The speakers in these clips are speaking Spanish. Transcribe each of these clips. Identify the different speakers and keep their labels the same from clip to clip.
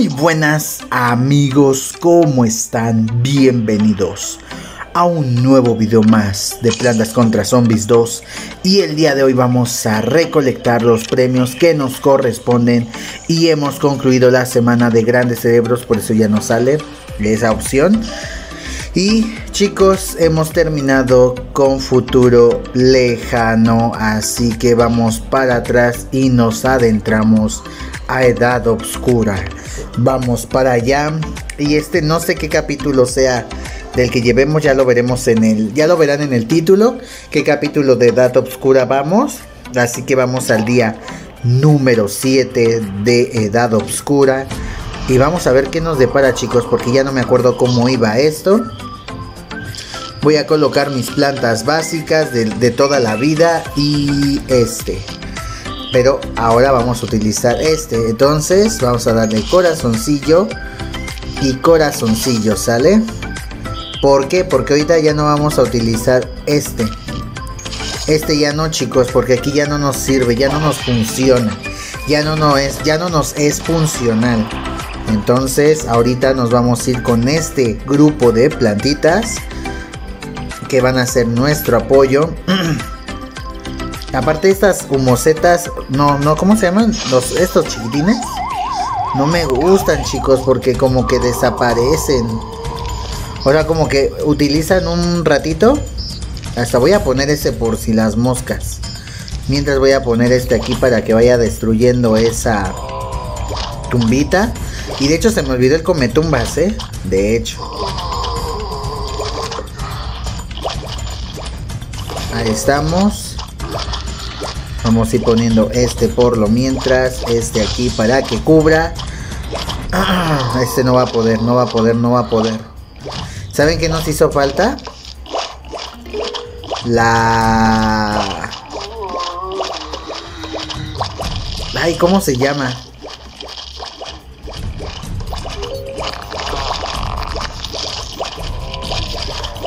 Speaker 1: Muy buenas amigos, ¿cómo están? Bienvenidos a un nuevo video más de Plantas contra Zombies 2 y el día de hoy vamos a recolectar los premios que nos corresponden y hemos concluido la semana de grandes cerebros, por eso ya no sale esa opción. Y chicos, hemos terminado con futuro lejano, así que vamos para atrás y nos adentramos a edad oscura. Vamos para allá. Y este no sé qué capítulo sea del que llevemos, ya lo veremos en el, ya lo verán en el título, qué capítulo de edad oscura vamos. Así que vamos al día número 7 de edad oscura. Y vamos a ver qué nos depara chicos, porque ya no me acuerdo cómo iba esto. Voy a colocar mis plantas básicas de toda la vida y este pero ahora vamos a utilizar este. Entonces vamos a darle corazoncillo y corazoncillo sale ¿por qué? porque ahorita ya no vamos a utilizar este. Este ya no chicos porque aquí ya no nos sirve ya no nos funciona. Ya no, no es ya no nos es funcional. Entonces ahorita nos vamos a ir con este grupo de plantitas que van a ser nuestro apoyo Aparte estas humosetas, no, no, ¿cómo se llaman? Los, estos chiquitines. No me gustan chicos porque como que desaparecen. O sea, como que utilizan un ratito. Hasta voy a poner ese por si las moscas. Mientras voy a poner este aquí para que vaya destruyendo esa tumbita. Y de hecho se me olvidó el cometumbas, ¿eh? De hecho. Ahí estamos. Vamos a ir poniendo este por lo mientras. Este aquí para que cubra. Ah, este no va a poder, no va a poder, no va a poder. ¿Saben qué nos hizo falta? La... Ay, ¿cómo se llama?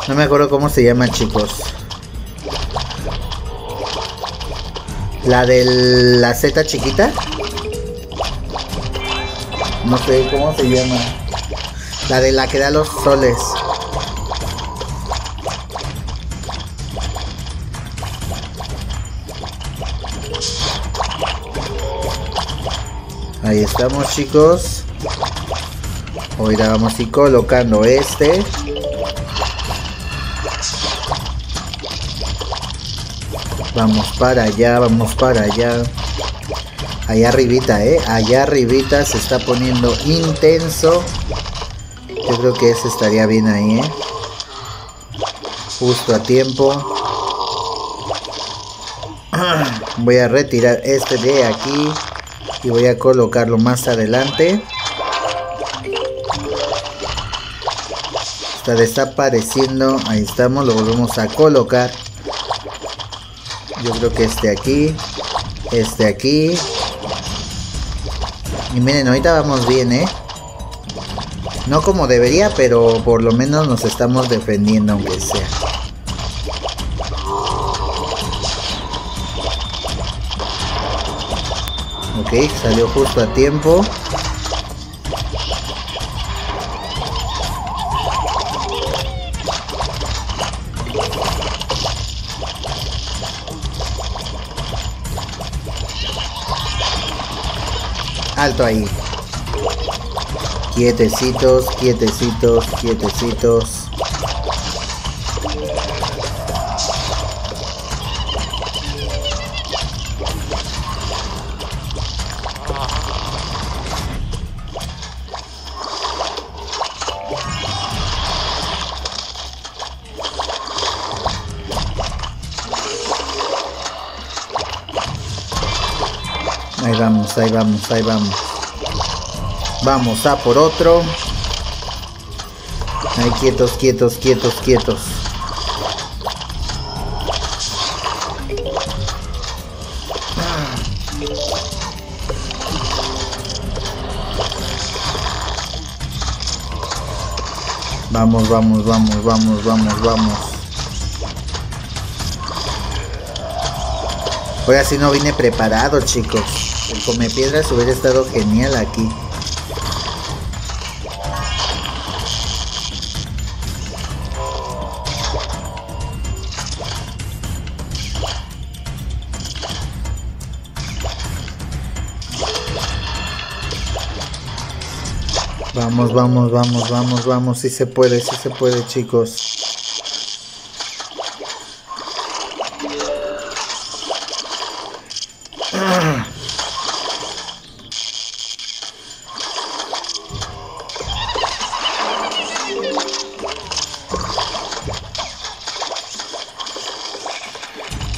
Speaker 1: No me acuerdo cómo se llama, chicos. La de la Z chiquita. No sé cómo se llama. La de la que da los soles. Ahí estamos chicos. Ahora vamos a ir colocando este. Vamos para allá, vamos para allá. Allá arribita, eh. Allá arribita se está poniendo intenso. Yo creo que ese estaría bien ahí, eh. Justo a tiempo. Voy a retirar este de aquí. Y voy a colocarlo más adelante. Está desapareciendo. Ahí estamos. Lo volvemos a colocar. Yo creo que este aquí. Este aquí. Y miren, ahorita vamos bien, ¿eh? No como debería, pero por lo menos nos estamos defendiendo aunque sea. Ok, salió justo a tiempo. Alto ahí. Quietecitos, quietecitos, quietecitos. Ahí vamos, ahí vamos, ahí vamos. Vamos a por otro. Ahí quietos, quietos, quietos, quietos. Vamos, vamos, vamos, vamos, vamos, vamos. Hoy así no vine preparado, chicos. El come piedras hubiera estado genial aquí. Vamos, vamos, vamos, vamos, vamos, si sí se puede, si sí se puede, chicos. Ah.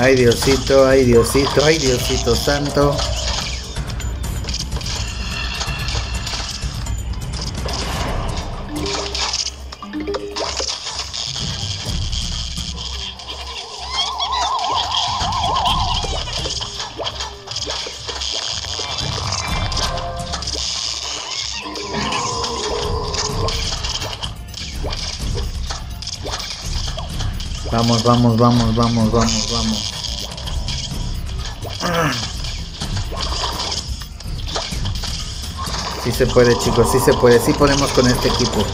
Speaker 1: Ay Diosito, ay Diosito, ay Diosito santo. Vamos, vamos, vamos, vamos, vamos, vamos. Sí se puede, chicos, sí se puede. Sí podemos con este equipo.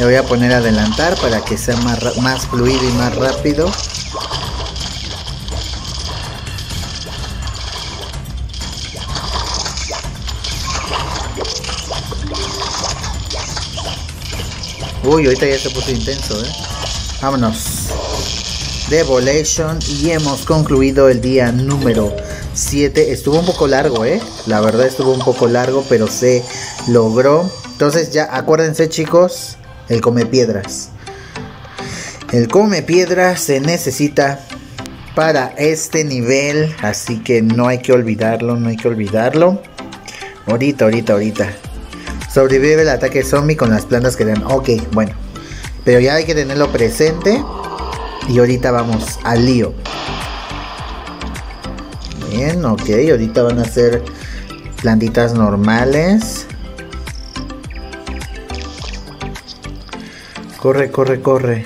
Speaker 1: Le voy a poner a adelantar para que sea más, más fluido y más rápido. Uy, ahorita ya se puso intenso, ¿eh? Vámonos. Devolation y hemos concluido el día número 7. Estuvo un poco largo, ¿eh? La verdad estuvo un poco largo, pero se logró. Entonces ya acuérdense chicos, el come piedras. El come piedras se necesita para este nivel, así que no hay que olvidarlo, no hay que olvidarlo. Ahorita, ahorita, ahorita. Sobrevive el ataque zombie con las plantas que dan. Ok, bueno. Pero ya hay que tenerlo presente. Y ahorita vamos al lío. Bien, ok. Ahorita van a ser plantitas normales. Corre, corre, corre.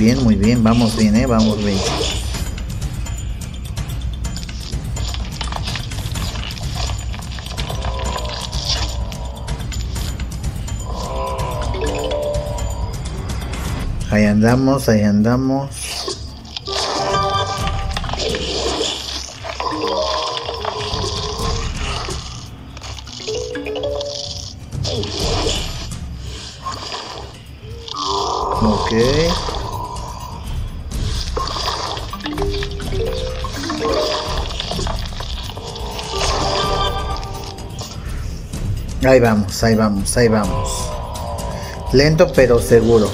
Speaker 1: Bien, muy bien, vamos bien, eh, vamos bien. Ahí andamos, ahí andamos. Ok. Ahí vamos, ahí vamos, ahí vamos. Lento pero seguro.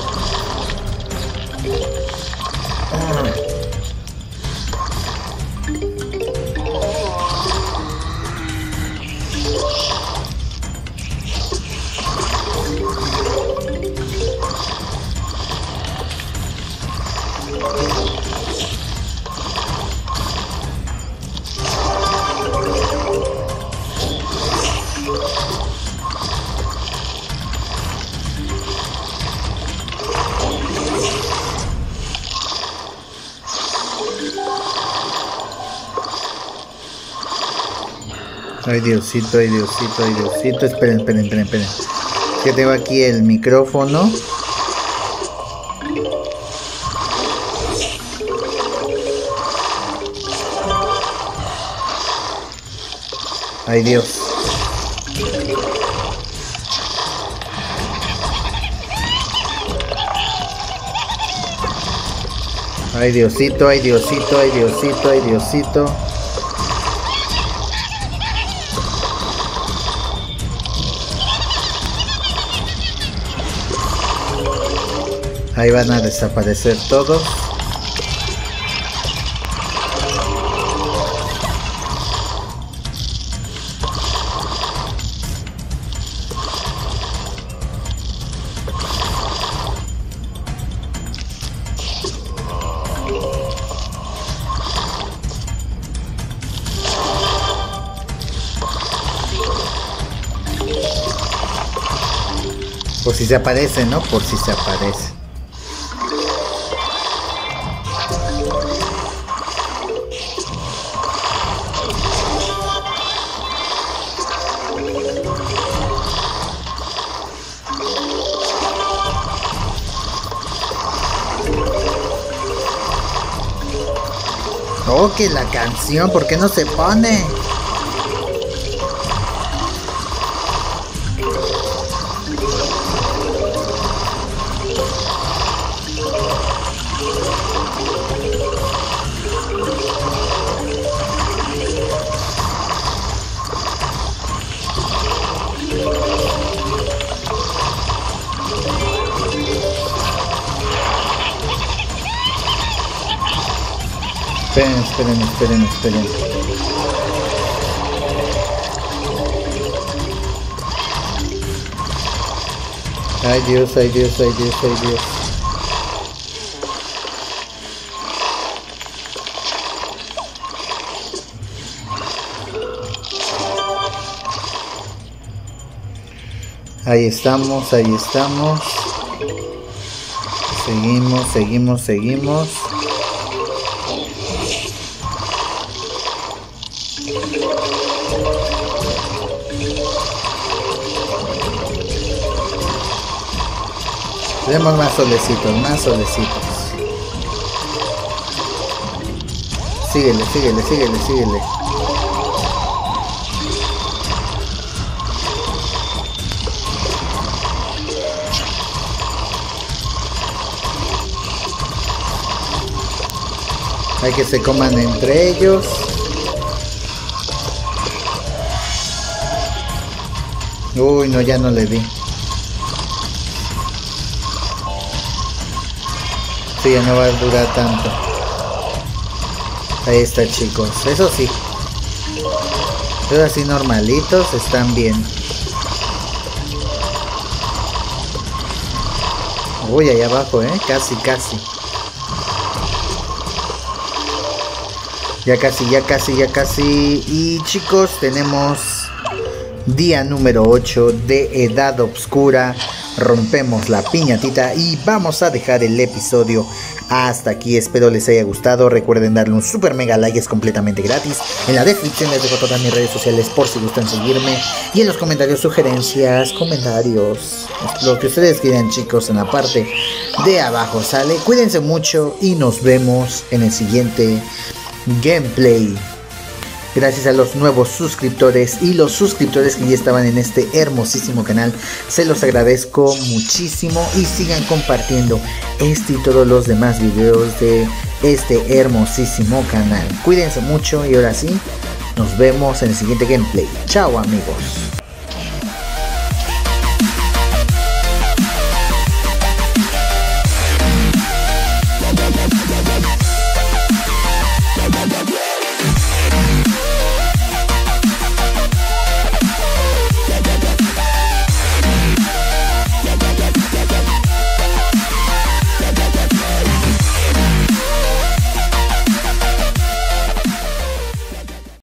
Speaker 1: Ay Diosito, ay Diosito, ay Diosito. Esperen, esperen, esperen, esperen. Que tengo aquí el micrófono. Ay Dios. Ay Diosito, ay Diosito, ay Diosito, ay Diosito. Ahí van a desaparecer todos. Por si se aparece, ¿no? Por si se aparece. Oh, que la canción, ¿por qué no se pone? Esperen, esperen, esperen. Ay Dios, ay Dios, ay Dios, ay Dios. Ahí estamos, ahí estamos. Seguimos, seguimos, seguimos. Tenemos más solecitos, más solecitos. Síguele, síguele, síguele, síguele. Hay que se coman entre ellos. Uy, no, ya no le di. Ya no va a durar tanto. Ahí está, chicos. Eso sí. Pero así normalitos están bien. Uy, ahí abajo, ¿eh? Casi, casi. Ya casi, ya casi, ya casi. Y chicos, tenemos día número 8 de Edad Obscura. Rompemos la piñatita y vamos a dejar el episodio hasta aquí. Espero les haya gustado. Recuerden darle un super mega like, es completamente gratis. En la descripción les dejo todas mis redes sociales por si gustan seguirme. Y en los comentarios, sugerencias, comentarios, lo que ustedes quieran, chicos, en la parte de abajo. Sale. Cuídense mucho y nos vemos en el siguiente gameplay. Gracias a los nuevos suscriptores y los suscriptores que ya estaban en este hermosísimo canal. Se los agradezco muchísimo y sigan compartiendo este y todos los demás videos de este hermosísimo canal. Cuídense mucho y ahora sí, nos vemos en el siguiente gameplay. Chao amigos.